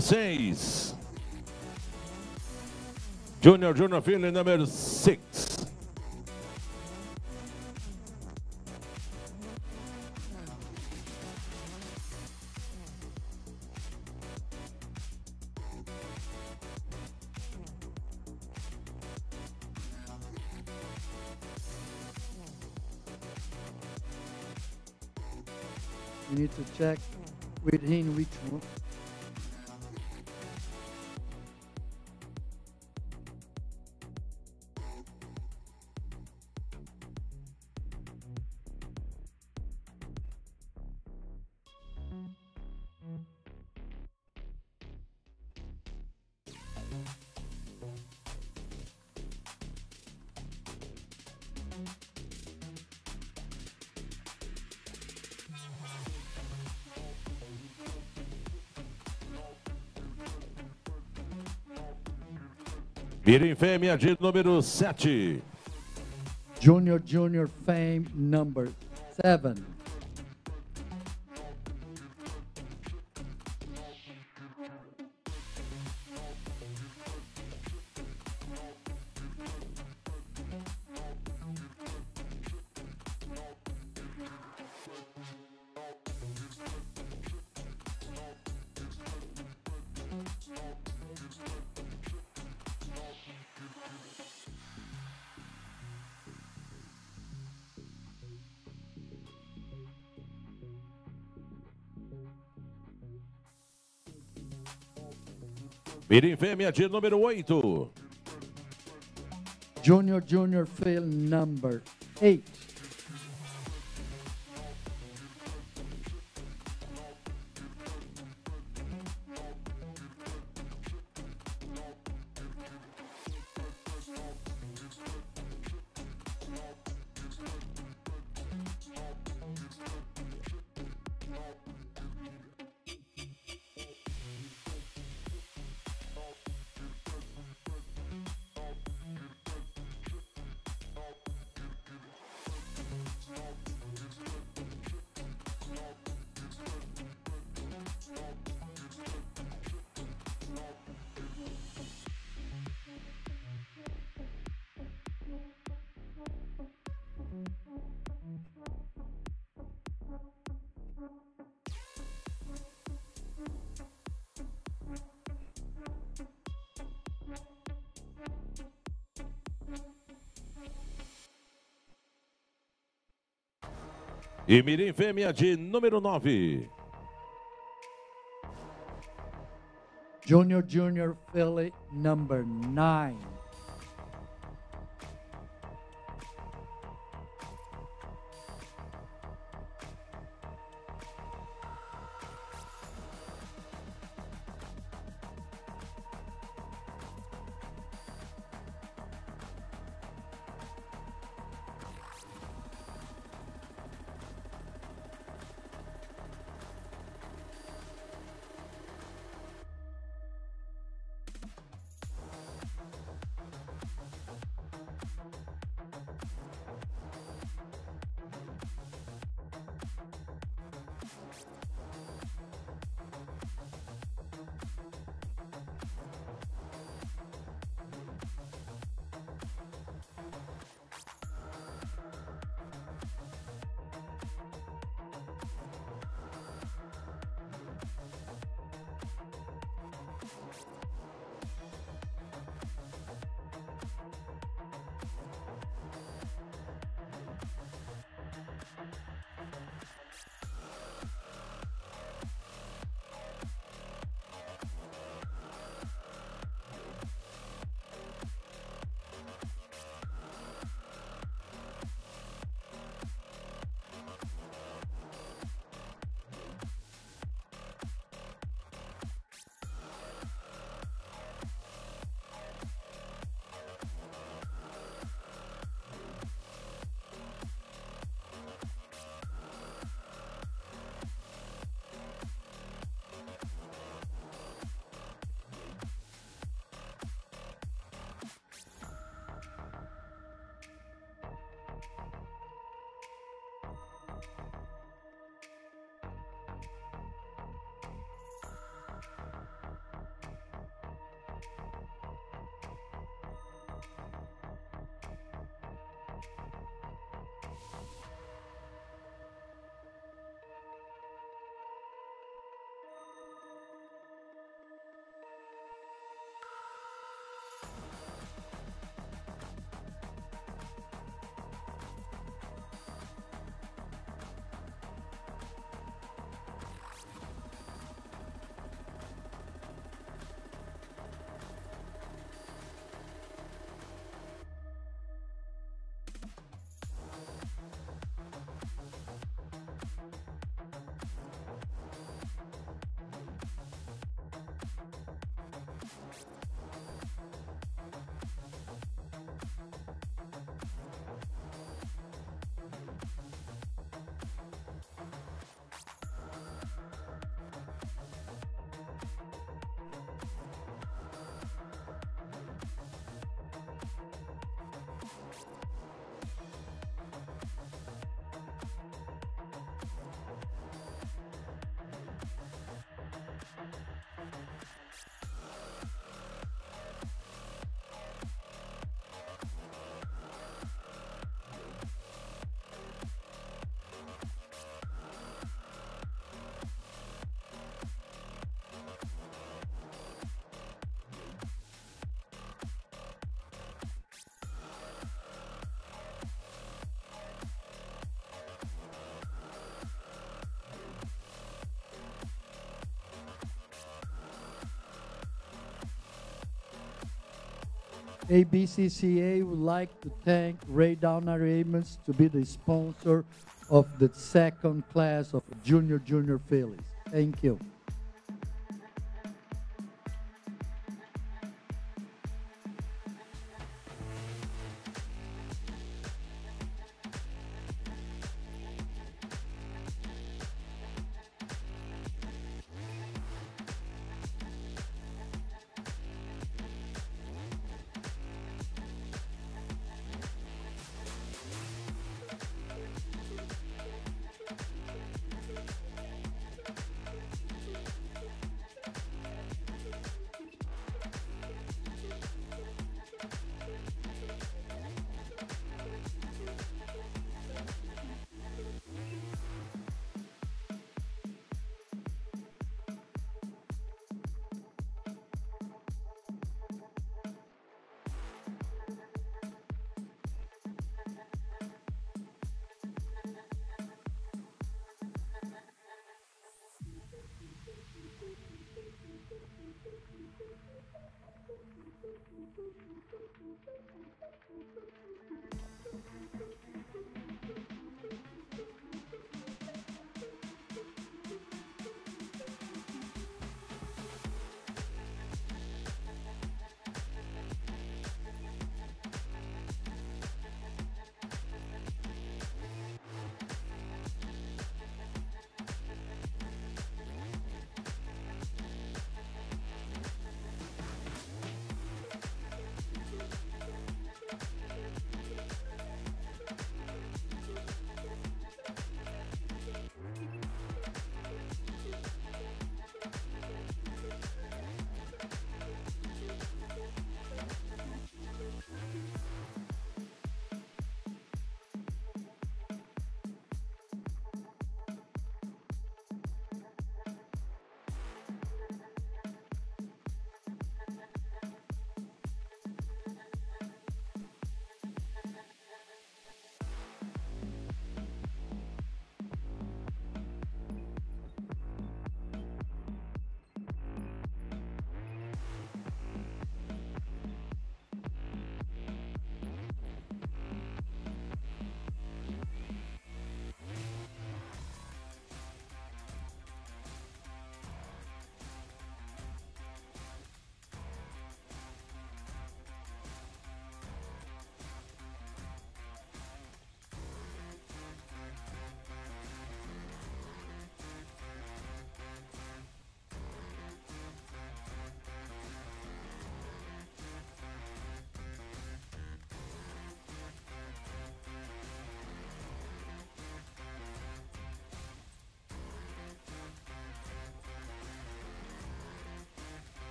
6. Junior Junior Feeling número 6. You need to check within which one. Mirim Fêmea de número 7. Junior Junior Fame number seven. Mirim Fêmea de número 8. Junior Junior Film number eight. E Mirim Fêmea de número 9. Junior Junior Philly number nine. ABCCA would like to thank Ray Downer Amos to be the sponsor of the second class of Junior Junior Phillies. Thank you.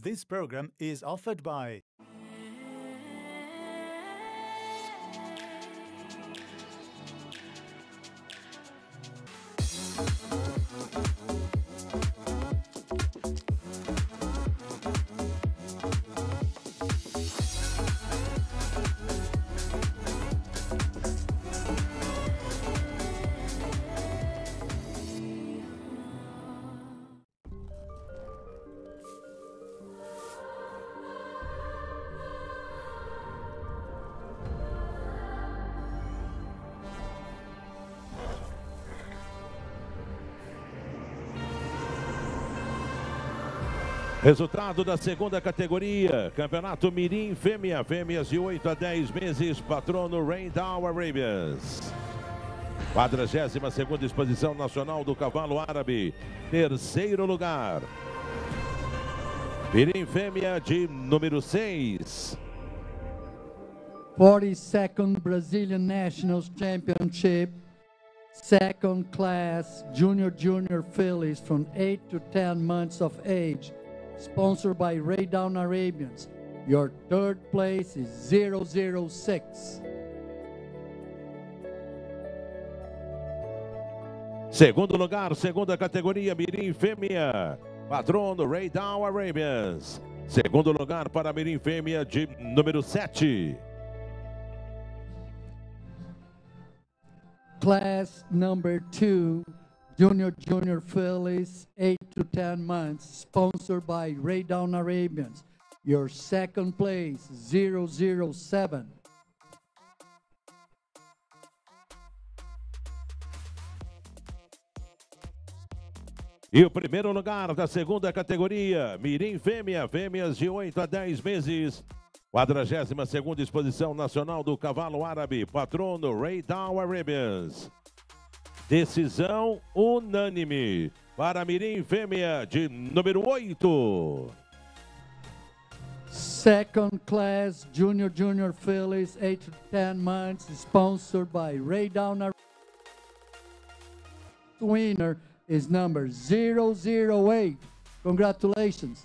This program is offered by Resultado da segunda categoria, Campeonato Mirim Fêmea, fêmeas de 8 a 10 meses, patrono Rain Down Arabians. 42 segunda exposição nacional do cavalo árabe, terceiro lugar. Mirim Fêmea de número 6. 42nd Brazilian Nationals Championship, second class junior junior fillies from 8 to 10 months of age, sponsored by Ray Down Arabians. Your third place is 006. Segundo lugar, segunda categoria, Mirim Fêmea, patrono Ray Down Arabians. Segundo lugar para Mirim Fêmea de número 7. Class number two, junior junior fillies, 8 to 10 months, sponsored by Ray Down Arabians. Your second place, 007. E o primeiro lugar da segunda categoria, Mirim Fêmea, fêmeas de 8 a 10 meses. 42 segunda exposição nacional do cavalo árabe, patrono Ray Down Arabians. Decisão unânime para Mirim Fêmea de número 8. Second class junior junior fillies, 8 to 10 months, sponsored by Ray Down Arabians. Winner is number 008. Congratulations.